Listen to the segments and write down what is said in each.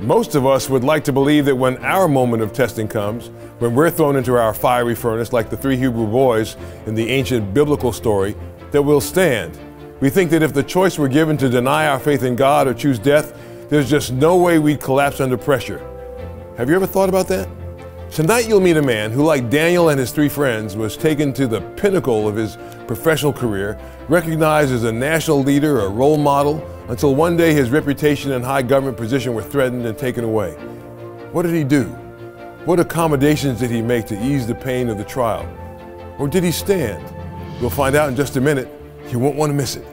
Most of us would like to believe that when our moment of testing comes, when we're thrown into our fiery furnace like the three Hebrew boys in the ancient biblical story, that we'll stand. We think that if the choice were given to deny our faith in God or choose death, there's just no way we'd collapse under pressure. Have you ever thought about that? Tonight you'll meet a man who, like Daniel and his three friends, was taken to the pinnacle of his professional career, recognized as a national leader, a role model, until one day his reputation and high government position were threatened and taken away. What did he do? What accommodations did he make to ease the pain of the trial? Or did he stand? We'll find out in just a minute. You won't want to miss it.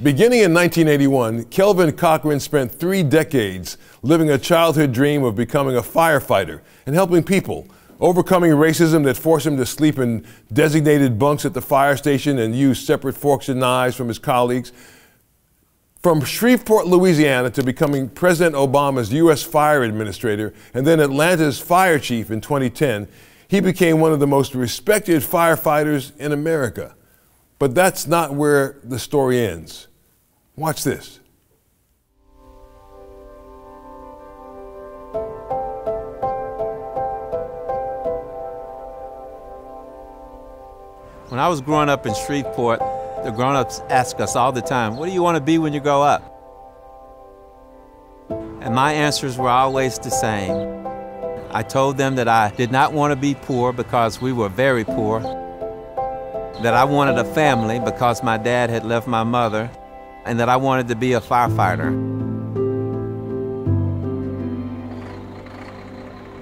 Beginning in 1981, Kelvin Cochran spent three decades living a childhood dream of becoming a firefighter and helping people, overcoming racism that forced him to sleep in designated bunks at the fire station and use separate forks and knives from his colleagues. From Shreveport, Louisiana, to becoming President Obama's U.S. fire administrator and then Atlanta's fire chief in 2010, he became one of the most respected firefighters in America. But that's not where the story ends. Watch this. When I was growing up in Shreveport, the grown ups ask us all the time, What do you want to be when you grow up? And my answers were always the same. I told them that I did not want to be poor because we were very poor, that I wanted a family because my dad had left my mother, and that I wanted to be a firefighter.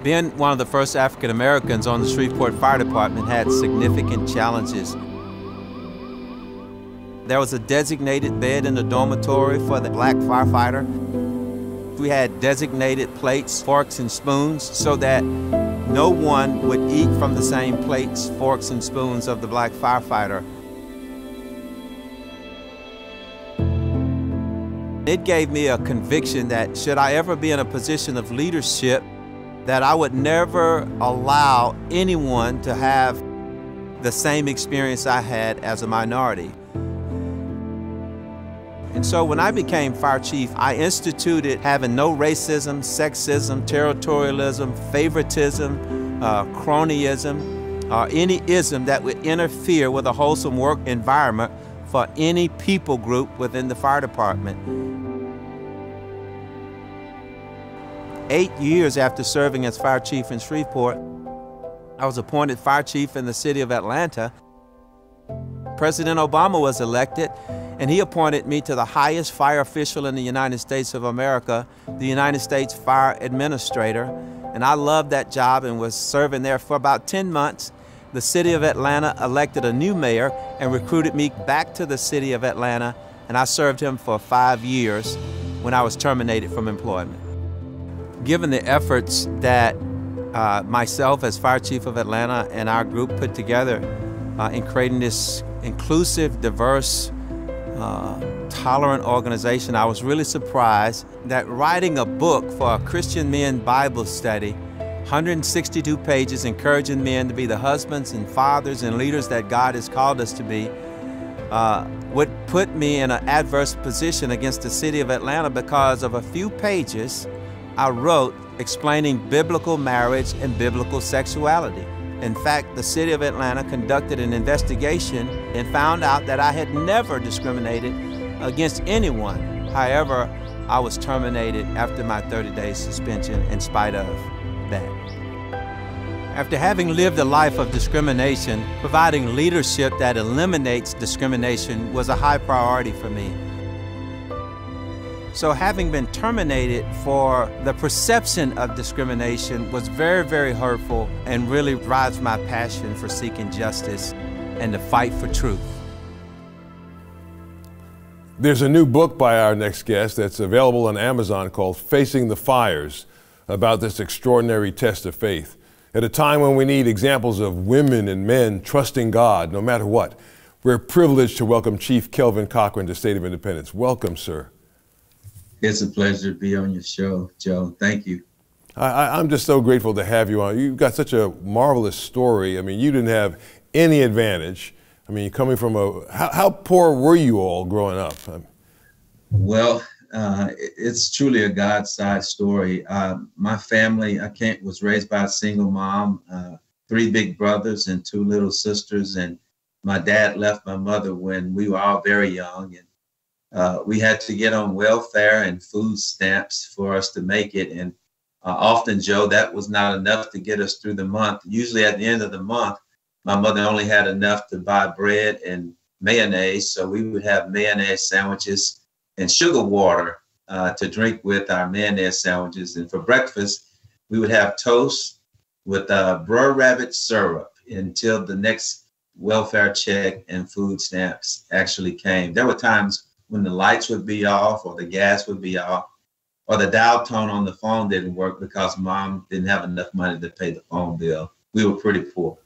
Being one of the first African Americans on the Shreveport Fire Department had significant challenges. There was a designated bed in the dormitory for the black firefighter. We had designated plates, forks, and spoons so that no one would eat from the same plates, forks, and spoons of the black firefighter. It gave me a conviction that should I ever be in a position of leadership, that I would never allow anyone to have the same experience I had as a minority. And so when I became fire chief, I instituted having no racism, sexism, territorialism, favoritism, uh, cronyism, or any ism that would interfere with a wholesome work environment for any people group within the fire department. Eight years after serving as fire chief in Shreveport, I was appointed fire chief in the city of Atlanta. President Obama was elected, and he appointed me to the highest fire official in the United States of America, the United States Fire Administrator. And I loved that job and was serving there for about 10 months. The city of Atlanta elected a new mayor and recruited me back to the city of Atlanta, and I served him for five years when I was terminated from employment given the efforts that uh, myself as fire chief of Atlanta and our group put together uh, in creating this inclusive, diverse, uh, tolerant organization, I was really surprised that writing a book for a Christian men Bible study, 162 pages encouraging men to be the husbands and fathers and leaders that God has called us to be, uh, would put me in an adverse position against the city of Atlanta because of a few pages I wrote explaining biblical marriage and biblical sexuality. In fact, the city of Atlanta conducted an investigation and found out that I had never discriminated against anyone. However, I was terminated after my 30 day suspension in spite of that. After having lived a life of discrimination, providing leadership that eliminates discrimination was a high priority for me. So having been terminated for the perception of discrimination was very, very hurtful and really drives my passion for seeking justice and to fight for truth. There's a new book by our next guest that's available on Amazon called Facing the Fires about this extraordinary test of faith. At a time when we need examples of women and men trusting God no matter what, we're privileged to welcome Chief Kelvin Cochran to State of Independence. Welcome, sir. It's a pleasure to be on your show, Joe. Thank you. I, am just so grateful to have you on. You've got such a marvelous story. I mean, you didn't have any advantage. I mean, coming from a how, how poor were you all growing up? Well, uh, it's truly a God-sized story. Uh, my family, I can't, was raised by a single mom, uh, three big brothers and two little sisters, and my dad left my mother when we were all very young, and uh, we had to get on welfare and food stamps for us to make it. And uh, often, Joe, that was not enough to get us through the month. Usually, at the end of the month, my mother only had enough to buy bread and mayonnaise, so we would have mayonnaise sandwiches and sugar water uh, to drink with our mayonnaise sandwiches. And for breakfast, we would have toast with uh, Brer Rabbit syrup until the next welfare check and food stamps actually came. There were times when the lights would be off or the gas would be off or the dial tone on the phone didn't work because mom didn't have enough money to pay the phone bill. We were pretty poor.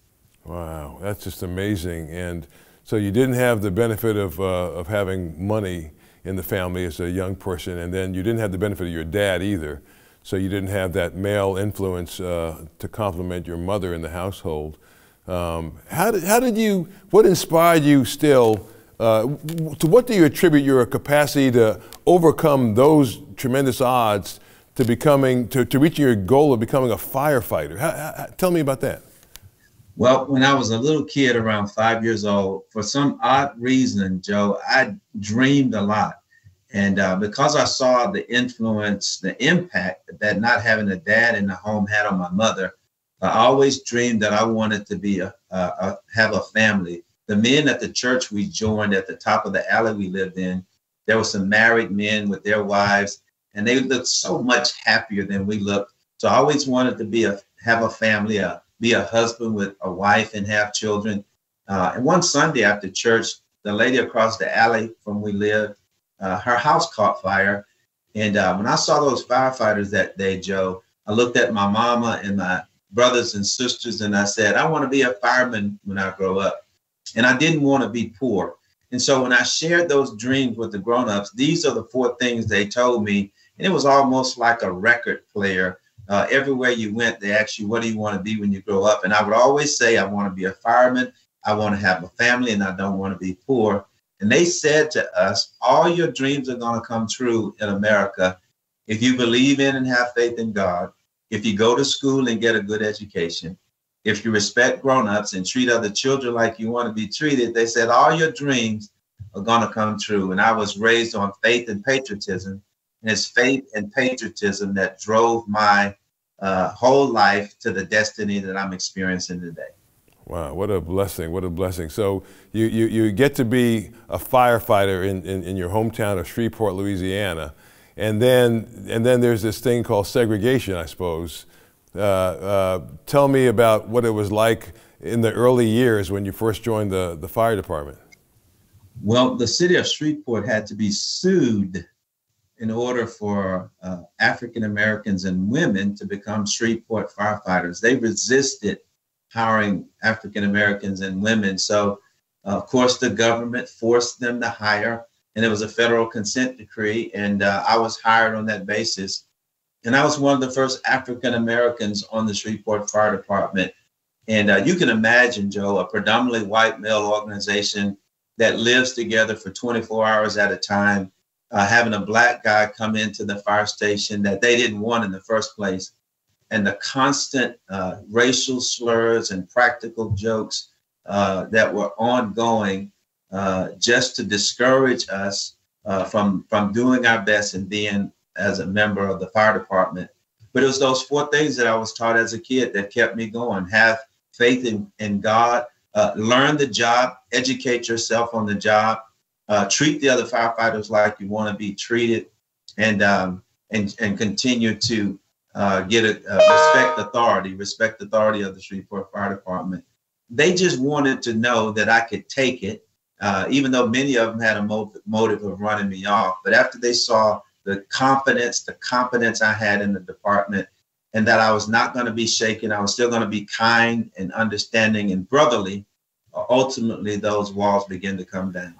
Wow, that's just amazing. And so you didn't have the benefit of, uh, of having money in the family as a young person, and then you didn't have the benefit of your dad either. So you didn't have that male influence uh, to complement your mother in the household. Um, how, did, how did you, what inspired you still? Uh, to what do you attribute your capacity to overcome those tremendous odds to becoming, to, to reaching your goal of becoming a firefighter? How, how, tell me about that. Well, when I was a little kid, around five years old, for some odd reason, Joe, I dreamed a lot. And uh, because I saw the influence, the impact that not having a dad in the home had on my mother, I always dreamed that I wanted to be a, a, a have a family. The men at the church we joined at the top of the alley we lived in, there were some married men with their wives, and they looked so much happier than we looked. So I always wanted to be a have a family, a be a husband with a wife and have children. Uh, and one Sunday after church, the lady across the alley from we lived, uh, her house caught fire. And uh, when I saw those firefighters that day, Joe, I looked at my mama and my brothers and sisters and I said, I want to be a fireman when I grow up. And I didn't want to be poor. And so when I shared those dreams with the grown-ups, these are the four things they told me. And it was almost like a record player uh, everywhere you went, they asked you, what do you want to be when you grow up? And I would always say, I want to be a fireman. I want to have a family and I don't want to be poor. And they said to us, all your dreams are going to come true in America if you believe in and have faith in God, if you go to school and get a good education, if you respect grown-ups and treat other children like you want to be treated, they said all your dreams are going to come true. And I was raised on faith and patriotism. And it's faith and patriotism that drove my uh, whole life to the destiny that I'm experiencing today. Wow, what a blessing, what a blessing. So you, you, you get to be a firefighter in, in, in your hometown of Shreveport, Louisiana. And then, and then there's this thing called segregation, I suppose. Uh, uh, tell me about what it was like in the early years when you first joined the, the fire department. Well, the city of Shreveport had to be sued in order for uh, African Americans and women to become Shreveport firefighters. They resisted hiring African Americans and women. So, uh, of course, the government forced them to hire, and it was a federal consent decree. And uh, I was hired on that basis. And I was one of the first African Americans on the Shreveport Fire Department. And uh, you can imagine, Joe, a predominantly white male organization that lives together for 24 hours at a time uh, having a black guy come into the fire station that they didn't want in the first place, and the constant uh, racial slurs and practical jokes uh, that were ongoing uh, just to discourage us uh, from from doing our best and being as a member of the fire department. But it was those four things that I was taught as a kid that kept me going: have faith in, in God, uh, learn the job, educate yourself on the job, uh, treat the other firefighters like you want to be treated, and um, and and continue to uh, get a respect authority, respect authority of the Shreveport Fire Department. They just wanted to know that I could take it, uh, even though many of them had a motive of running me off. But after they saw the confidence, the confidence I had in the department, and that I was not going to be shaken, I was still going to be kind and understanding and brotherly. Ultimately, those walls began to come down.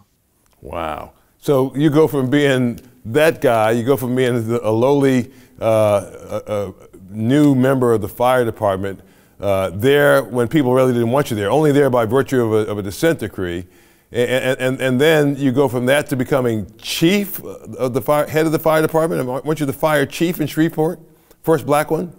Wow. So you go from being that guy, you go from being a lowly uh, a, a new member of the fire department, uh, there when people really didn't want you there, only there by virtue of a, of a dissent decree. And, and, and then you go from that to becoming chief of the fire, head of the fire department. Weren't you the fire chief in Shreveport? First black one?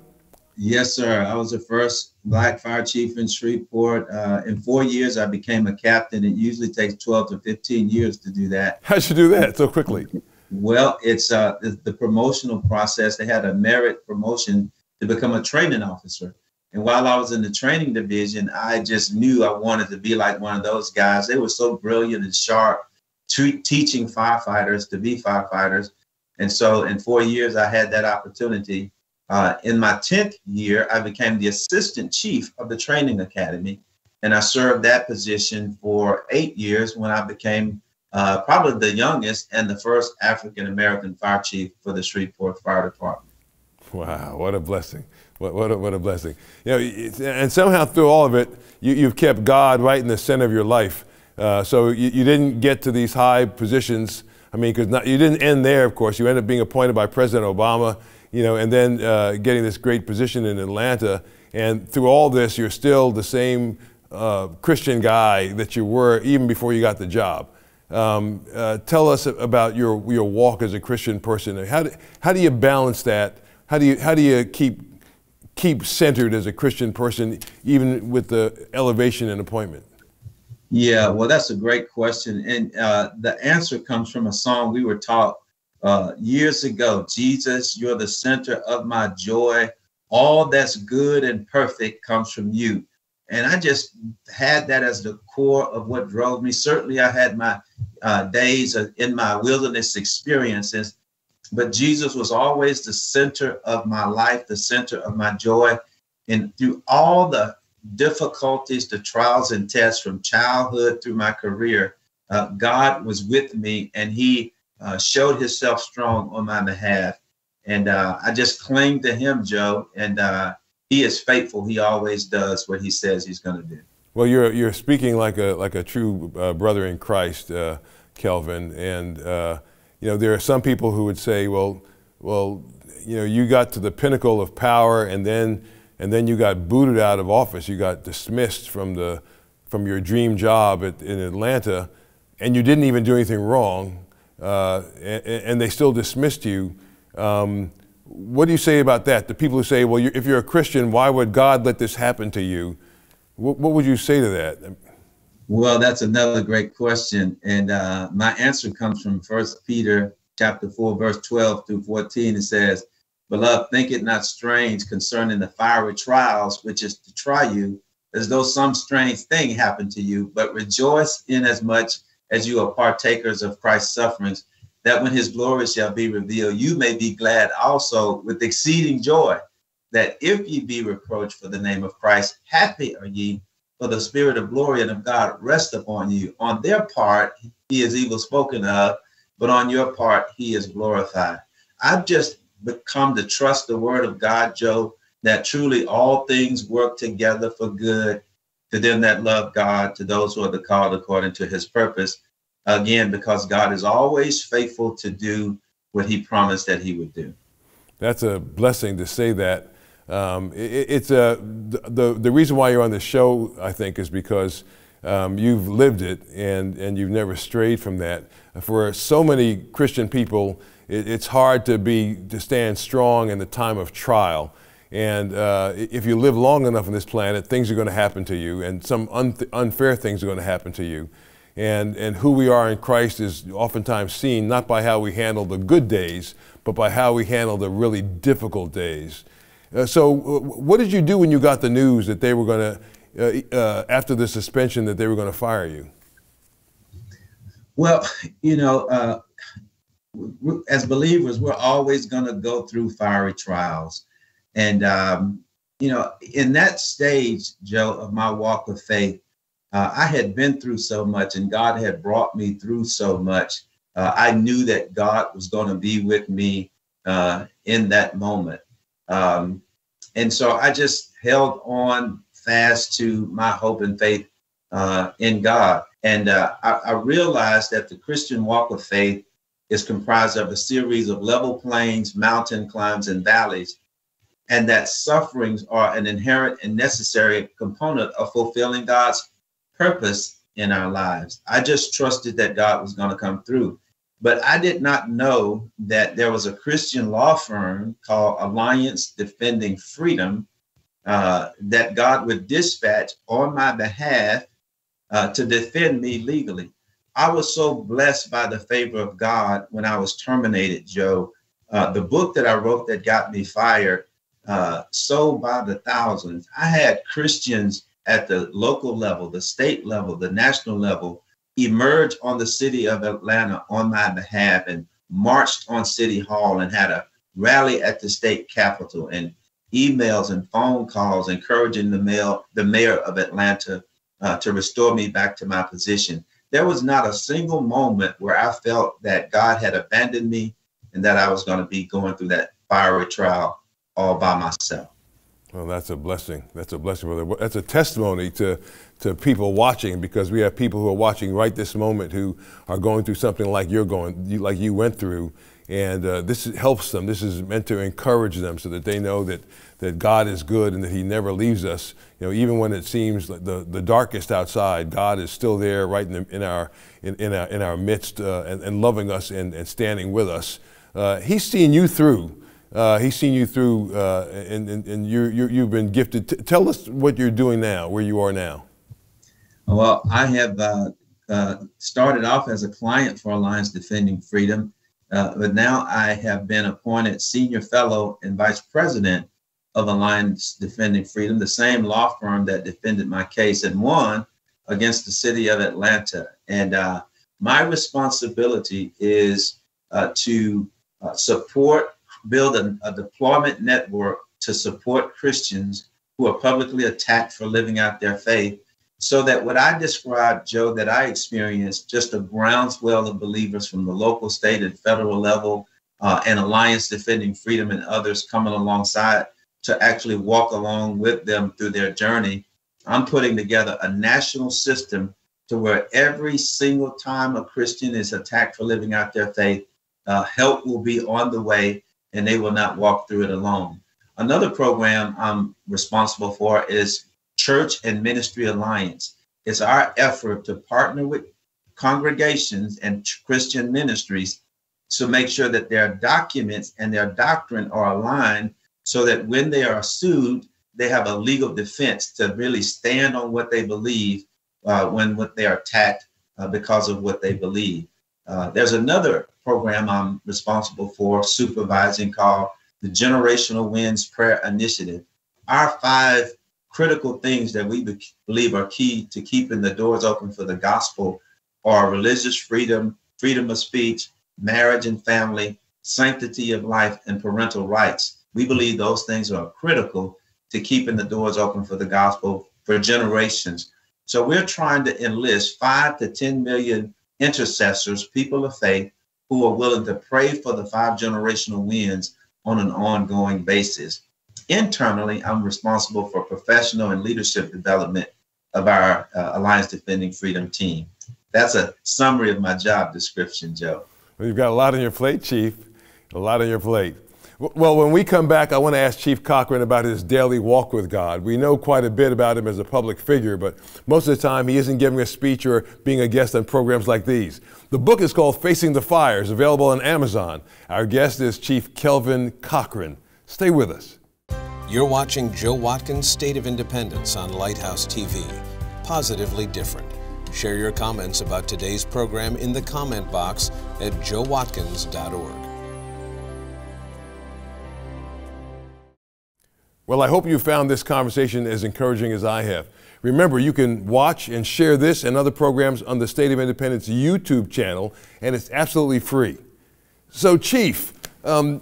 Yes, sir. I was the first black fire chief in Shreveport. Uh, in four years, I became a captain. It usually takes 12 to 15 years to do that. How'd you do that so quickly? Well, it's uh, the, the promotional process. They had a merit promotion to become a training officer. And while I was in the training division, I just knew I wanted to be like one of those guys. They were so brilliant and sharp, teaching firefighters to be firefighters. And so in four years, I had that opportunity. Uh, in my 10th year, I became the assistant chief of the training academy. And I served that position for eight years when I became uh, probably the youngest and the first African American fire chief for the Shreveport Fire Department. Wow, what a blessing. What, what, a, what a blessing. You know, and somehow through all of it, you, have kept God right in the center of your life. Uh, so you, you, didn't get to these high positions. I mean, because you didn't end there, of course. You ended up being appointed by President Obama, you know, and then uh, getting this great position in Atlanta. And through all this, you're still the same uh, Christian guy that you were even before you got the job. Um, uh, tell us about your, your walk as a Christian person. How do, how do you balance that? How do you, how do you keep keep centered as a Christian person, even with the elevation and appointment? Yeah, well, that's a great question. And uh, the answer comes from a song we were taught uh, years ago Jesus, you're the center of my joy. All that's good and perfect comes from you. And I just had that as the core of what drove me. Certainly, I had my uh, days in my wilderness experiences, but Jesus was always the center of my life, the center of my joy. And through all the difficulties, the trials and tests from childhood through my career, uh, God was with me and He uh, showed Himself strong on my behalf. And uh, I just cling to Him, Joe. And uh, He is faithful. He always does what He says He's going to do. Well, you're you're speaking like a like a true uh, brother in Christ, uh, Kelvin, and you know, there are some people who would say, well, well, you know, you got to the pinnacle of power and then and then you got booted out of office. You got dismissed from the from your dream job at, in Atlanta, and you didn't even do anything wrong, uh, and, and, they still dismissed you. Um, what do you say about that? The people who say, well, you're, if you're a Christian, why would God let this happen to you? What, what would you say to that? Well, that's another great question. And uh, my answer comes from First Peter chapter 4, verse 12 through 14. It says, Beloved, think it not strange concerning the fiery trials, which is to try you, as though some strange thing happened to you, but rejoice in as much as you are partakers of Christ's sufferings, that when his glory shall be revealed, you may be glad also with exceeding joy, that if ye be reproached for the name of Christ, happy are ye for the spirit of glory and of God rest upon you. On their part, he is evil spoken of, but on your part, he is glorified. I've just become to trust the word of God, Joe, that truly all things work together for good to them that love God, to those who are the called according to his purpose. Again, because God is always faithful to do what he promised that he would do. That's a blessing to say that um, it, it's a, the, the reason why you're on the show, I think, is because um, you've lived it and, and you've never strayed from that. For so many Christian people, it, it's hard to be to stand strong in the time of trial. And uh, if you live long enough on this planet, things are going to happen to you, and some un unfair things are going to happen to you. And, and who we are in Christ is oftentimes seen not by how we handle the good days, but by how we handle the really difficult days. Uh, so, uh, what did you do when you got the news that they were going to, uh, uh, after the suspension, that they were going to fire you? Well, you know, uh, as believers, we're always going to go through fiery trials. And, um, you know, in that stage, Joe, of my walk of faith, I had been through so much and God had brought me through so much. I knew that God was going to be with me in that moment. Um, and so I just held on fast to my hope and faith uh, in God. And uh, I, I, realized that the Christian walk of faith is comprised of a series of level plains, mountain climbs, and valleys, and that sufferings are an inherent and necessary component of fulfilling God's purpose in our lives. I just trusted that God was going to come through. But I did not know that there was a Christian law firm called Alliance Defending Freedom uh, that God would dispatch on my behalf uh, to defend me legally. I was so blessed by the favor of God when I was terminated, Joe. Uh, the book that I wrote that got me fired uh, sold by the thousands. I had Christians at the local level, the state level, the national level emerge on the city of Atlanta on my behalf and marched on City Hall and had a rally at the state capitol and emails and phone calls encouraging the mayor, the mayor of Atlanta uh, to restore me back to my position there was not a single moment where I felt that God had abandoned me and that I was going to be going through that fiery trial all by myself. Well, that's a blessing. That's a blessing, brother. That's a testimony to, to people watching because we have people who are watching right this moment who are going through something like you're going, like you went through, and uh, this helps them. This is meant to encourage them so that they know that, that God is good and that He never leaves us. You know, even when it seems the, the darkest outside, God is still there, right in, the, in our in, in, our in our midst, uh, and, and, loving us and, and standing with us. Uh, he's seen you through. Uh, he's seen you through, uh, and, and, and you, you, have been gifted. T- tell us what you're doing now, where you are now. Well, I have uh, started off as a client for Alliance Defending Freedom uh, but now I have been appointed senior fellow and vice president of Alliance Defending Freedom, the same law firm that defended my case and won against the city of Atlanta. And uh, my responsibility is uh, to uh, support, build a, a deployment network to support Christians who are publicly attacked for living out their faith so that what I described, Joe, that I experienced, just a groundswell of believers from the local, state, and federal level, uh, and Alliance Defending Freedom and others coming alongside to actually walk along with them through their journey. I'm putting together a national system to where every single time a Christian is attacked for living out their faith, uh, help will be on the way and they will not walk through it alone. Another program I'm responsible for is Church and Ministry Alliance. It's our effort to partner with congregations and Christian ministries to make sure that their documents and their doctrine are aligned so that when they are sued, they have a legal defense to really stand on what they believe uh, when, when they are attacked uh, because of what they believe. Uh, there's another program I'm responsible for supervising called the Generational Wins Prayer Initiative. Our five critical things that we believe are key to keeping the doors open for the gospel are religious freedom, freedom of speech, marriage and family, sanctity of life, and parental rights. We believe those things are critical to keeping the doors open for the gospel for generations. So we're trying to enlist five to 10 million intercessors, people of faith, who are willing to pray for the five generational wins on an ongoing basis internally, I'm responsible for professional and leadership development of our uh, Alliance Defending Freedom team. That's a summary of my job description, Joe. Well, you've got a lot on your plate, Chief. A lot on your plate. Well, when we come back, I want to ask Chief Cochran about his daily walk with God. We know quite a bit about him as a public figure, but most of the time he isn't giving a speech or being a guest on programs like these. The book is called Facing the Fires, available on Amazon. Our guest is Chief Kelvin Cochran. Stay with us. You're watching Joe Watkins' State of Independence on Lighthouse TV. Positively different. Share your comments about today's program in the comment box at joewatkins.org. Well, I hope you found this conversation as encouraging as I have. Remember, you can watch and share this and other programs on the State of Independence YouTube channel, and it's absolutely free. So, Chief, um,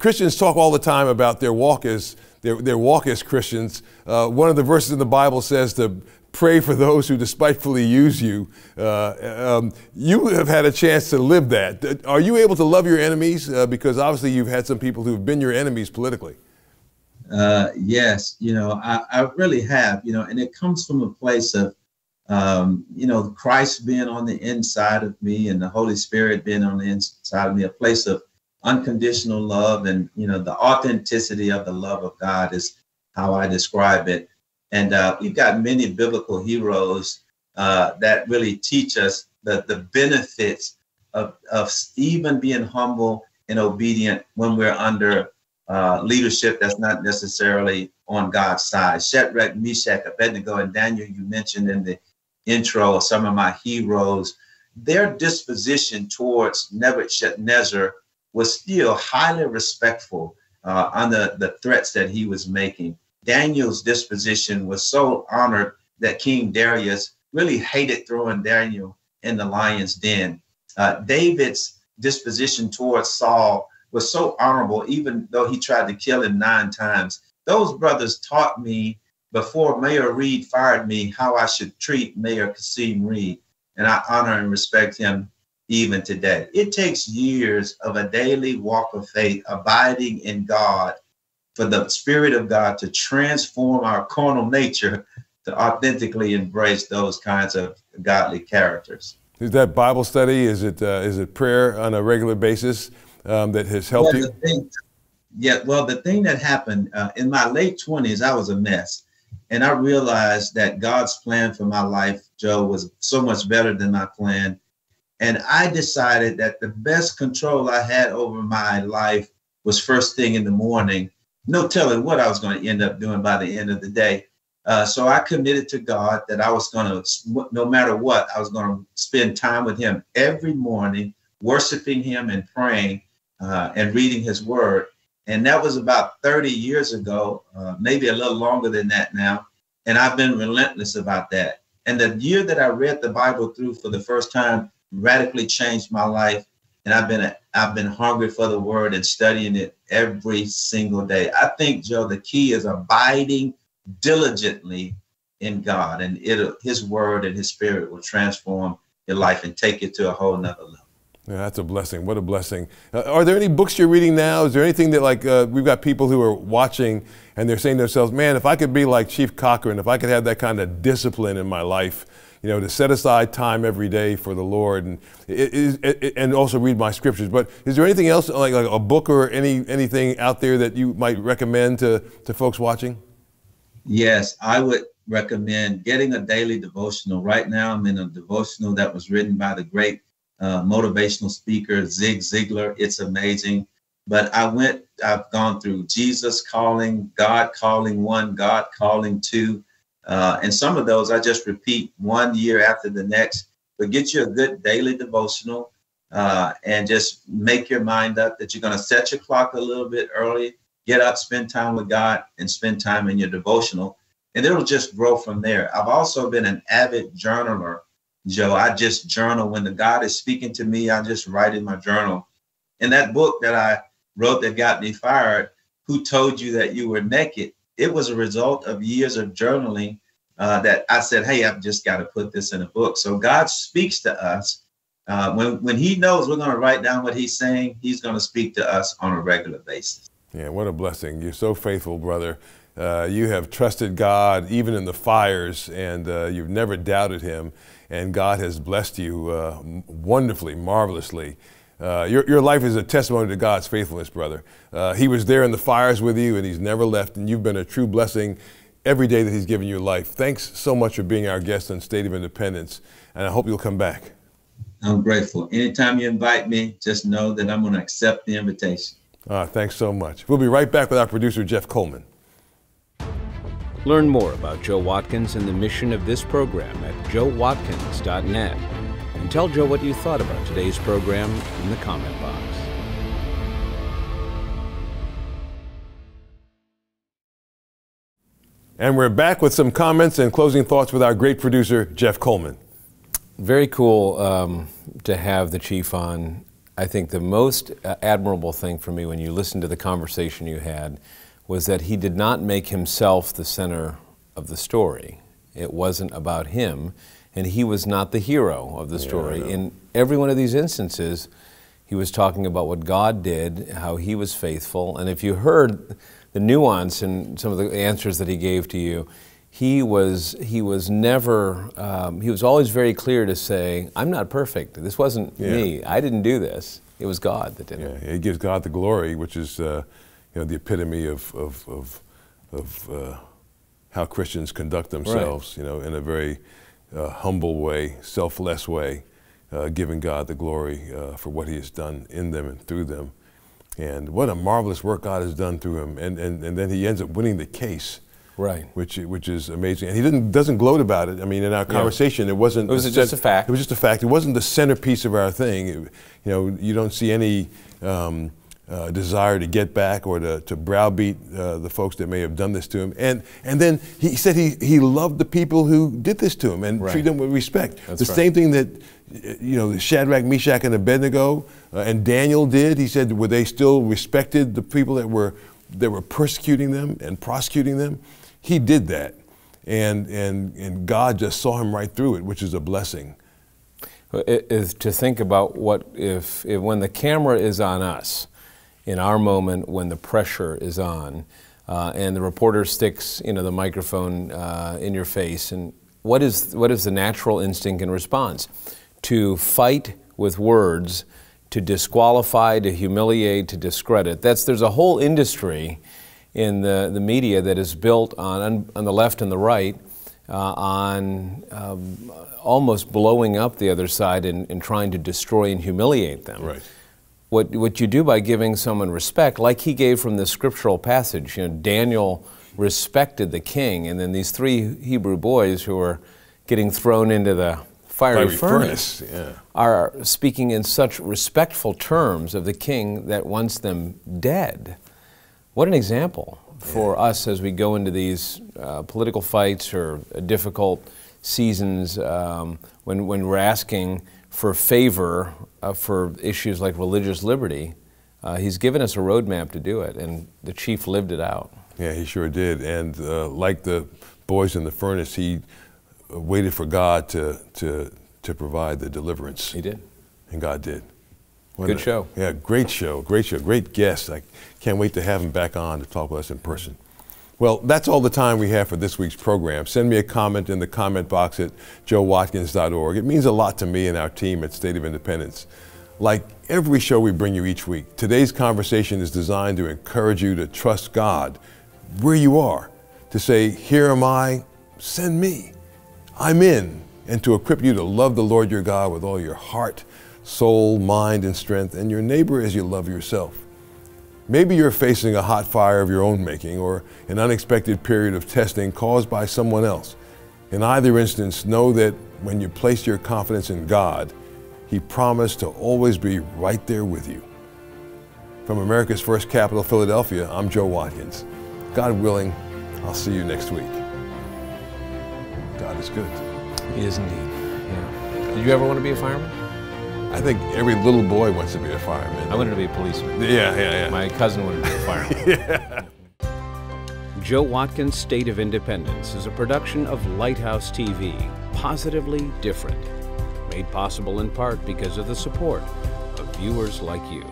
Christians talk all the time about their walk as their, their walk as Christians. Uh, one of the verses in the Bible says to pray for those who despitefully use you. Uh, um, you have had a chance to live that. Are you able to love your enemies? Uh, because obviously you've had some people who've been your enemies politically. Uh, yes, you know, I, I, really have, you know, and it comes from a place of um, you know, Christ being on the inside of me and the Holy Spirit being on the inside of me, a place of unconditional love and, you know, the authenticity of the love of God is how I describe it. And uh, we've got many biblical heroes uh, that really teach us the, the benefits of, of even being humble and obedient when we're under uh, leadership that's not necessarily on God's side. Shadrach, Meshach, Abednego, and Daniel, you mentioned in the intro, some of my heroes, their disposition towards Nebuchadnezzar was still highly respectful uh, under the threats that he was making. Daniel's disposition was so honored that King Darius really hated throwing Daniel in the lion's den. Uh, David's disposition towards Saul was so honorable, even though he tried to kill him nine times. Those brothers taught me before Mayor Reed fired me how I should treat Mayor Kasim Reed, and I honor and respect him even today. It takes years of a daily walk of faith, abiding in God, for the Spirit of God to transform our carnal nature to authentically embrace those kinds of godly characters. Is that Bible study? Is it uh, is it prayer on a regular basis um, that has helped yeah, you? Thing, yeah, well, the thing that happened uh, in my late twenties, I was a mess, and I realized that God's plan for my life, Joe, was so much better than my plan, and I decided that the best control I had over my life was first thing in the morning. No telling what I was going to end up doing by the end of the day. Uh, so I committed to God that I was going to, no matter what, I was going to spend time with Him every morning, worshiping Him and praying uh, and reading His Word. And that was about 30 years ago, uh, maybe a little longer than that now. And I've been relentless about that. And the year that I read the Bible through for the first time radically changed my life. And I've been I've been hungry for the Word and studying it every single day. I think Joe, the key is abiding diligently in God, and it His Word and His Spirit will transform your life and take it to a whole nother level. Yeah, that's a blessing. What a blessing. Uh, are there any books you're reading now? Is there anything that, like, uh, we've got people who are watching and they're saying to themselves, man, if I could be like Chief Cochran, if I could have that kind of discipline in my life, you know, to set aside time every day for the Lord and, it, it, and also read my scriptures. But is there anything else, like, like a book or any, anything out there that you might recommend to, to folks watching? Yes, I would recommend getting a daily devotional. Right now, I'm in a devotional that was written by the great uh, motivational speaker Zig Ziglar. It's amazing. But I went, I've gone through Jesus calling, God calling one, God calling two. Uh, and some of those I just repeat one year after the next. But get you a good daily devotional uh, and just make your mind up that you're going to set your clock a little bit early get up, spend time with God, and spend time in your devotional, and it'll just grow from there. I've also been an avid journaler, Joe. I just journal when the God is speaking to me. I just write in my journal. And that book that I wrote that got me fired, "Who Told You That You Were Naked?" It was a result of years of journaling uh, that I said, "Hey, I've just got to put this in a book." So God speaks to us. Uh, when when He knows we're going to write down what He's saying, He's going to speak to us on a regular basis. Yeah, what a blessing. You're so faithful, brother. Uh, you have trusted God even in the fires, and uh, you've never doubted Him. And God has blessed you uh, wonderfully, marvelously. Uh, your, your life is a testimony to God's faithfulness, brother. Uh, he was there in the fires with you, and He's never left, and you've been a true blessing every day that He's given you life. Thanks so much for being our guest on State of Independence, and I hope you'll come back. I'm grateful. Anytime you invite me, just know that I'm going to accept the invitation. Uh, thanks so much. We'll be right back with our producer, Jeff Coleman. Learn more about Joe Watkins and the mission of this program at joewatkins.net. And tell Joe what you thought about today's program in the comment box. And we're back with some comments and closing thoughts with our great producer, Jeff Coleman. Very cool um, to have the chief on I think the most uh, admirable thing for me when you listen to the conversation you had was that he did not make himself the center of the story. It wasn't about him, and he was not the hero of the story. Yeah, In every one of these instances, he was talking about what God did, how he was faithful, and if you heard the nuance in some of the answers that he gave to you, he was he was never um, he was always very clear to say i'm not perfect this wasn't Yeah. me i didn't do this it was god that did it Yeah, he gives God the glory, which is uh, you know the epitome of of of, of uh, how Christians conduct themselves. You know, in a very uh, humble way, selfless way, uh, giving God the glory uh, for what He has done in them and through them. And what a marvelous work God has done through him. And and, and then he ends up winning the case. Right. Which, which is amazing, and he didn't doesn't gloat about it. I mean, in our conversation, it wasn't. It was the just a fact. It was just a fact. It wasn't the centerpiece of our thing. It- you know, you don't see any um, uh, desire to get back or to, to browbeat uh, the folks that may have done this to him. And and then he said he, he loved the people who did this to him and Right. treated them with respect. That's the right. same thing that you know Shadrach, Meshach, and Abednego uh, and Daniel did. He said, were they still respected the people that were that were persecuting them and prosecuting them? He did that, and and and God just saw him right through it, which is a blessing. is to think about what if, if when the camera is on us in our moment when the pressure is on uh, and the reporter sticks you know the microphone uh, in your face and what is what is the natural instinct and response to fight with words to disqualify to humiliate to discredit that's there's a whole industry in the, the media that is built on, on the left and the right uh, on um, almost blowing up the other side and, and trying to destroy and humiliate them. Right. What, what you do by giving someone respect, like he gave from the scriptural passage, you know, Daniel respected the king, and then these three Hebrew boys who were getting thrown into the fiery, Fiery furnace, furnace, yeah. are speaking in such respectful terms of the king that wants them dead. What an example for us as we go into these uh, political fights or difficult seasons um, when, when we're asking for favor uh, for issues like religious liberty. Uh, he's given us a roadmap to do it, and the chief lived it out. Yeah, he sure did. And uh, like the boys in the furnace, he uh, waited for God to, to, to provide the deliverance. He did. And God did. What Good a- show. Yeah, great show, great show, great guest. I can't wait to have him back on to talk with us in person. Well, that's all the time we have for this week's program. Send me a comment in the comment box at joewatkins.org. It means a lot to me and our team at State of Independence. Like every show we bring you each week, today's conversation is designed to encourage you to trust God where you are, to say, Here am I, send me. I'm in, and to equip you to love the Lord your God with all your heart, soul, mind, and strength, and your neighbor as you love yourself. Maybe you're facing a hot fire of your own making or an unexpected period of testing caused by someone else. In either instance, know that when you place your confidence in God, He promised to always be right there with you. From America's first capital, Philadelphia, I'm Joe Watkins. God willing, I'll see you next week. God is good. He is indeed. Yeah. Did you ever want to be a fireman? I think every little boy wants to be a fireman. I wanted to be a policeman. Yeah, yeah, yeah. My cousin wanted to be a fireman. yeah. Joe Watkins State of Independence is a production of Lighthouse TV, positively different. Made possible in part because of the support of viewers like you.